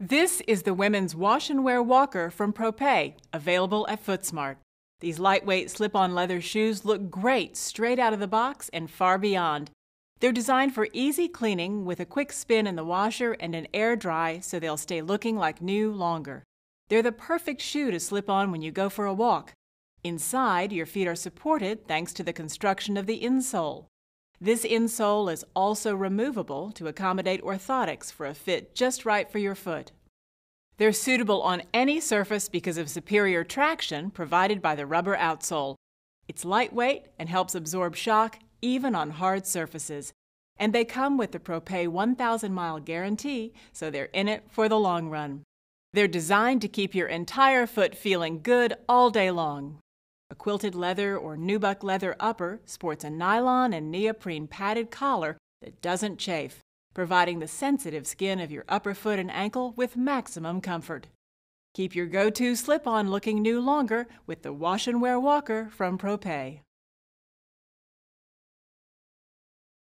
This is the women's wash and wear walker from Propét, available at Footsmart. These lightweight slip on leather shoes look great straight out of the box and far beyond. They're designed for easy cleaning with a quick spin in the washer and an air dry so they'll stay looking like new longer. They're the perfect shoe to slip on when you go for a walk. Inside, your feet are supported thanks to the construction of the insole. This insole is also removable to accommodate orthotics for a fit just right for your foot. They're suitable on any surface because of superior traction provided by the rubber outsole. It's lightweight and helps absorb shock even on hard surfaces. And they come with the Propét 1000 mile guarantee, so they're in it for the long run. They're designed to keep your entire foot feeling good all day long. Quilted leather or nubuck leather upper sports a nylon and neoprene padded collar that doesn't chafe, providing the sensitive skin of your upper foot and ankle with maximum comfort. Keep your go-to slip-on looking new longer with the Wash and Wear Walker from Propét.